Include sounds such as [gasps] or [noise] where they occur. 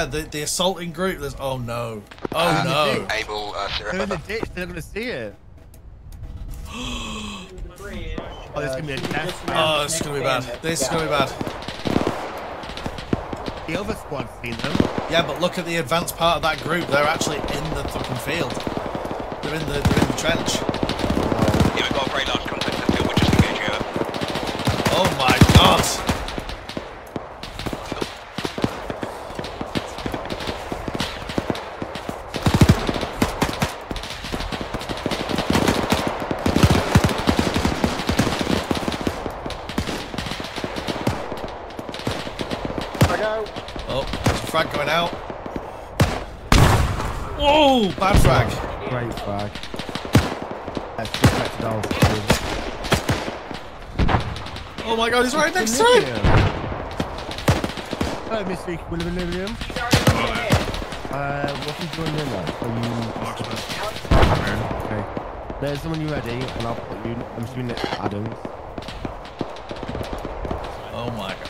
Yeah, the, the assaulting group. There's oh no, oh Uh, no. Able uh, to They're in the ditch. They're gonna see it. [gasps] Oh, this is gonna be a death. Oh, this is gonna be bad. This is gonna be bad. The other squad's seen them. Yeah, but look at the advanced part of that group. They're actually in the fucking field. They're in the they're in the trench. Yeah, we've got a very large contact in the field. We're just engaging over. Oh my god. Oh, there's a frag going out. Whoa, bad frag. Great flag. Let's get back. Oh my god, he's right next to me. Hello, Mr. William William. Uh, what are you doing there now? Are you... Okay. There's someone you ready, and I'll put you... I'm assuming it's Adams. Oh my god.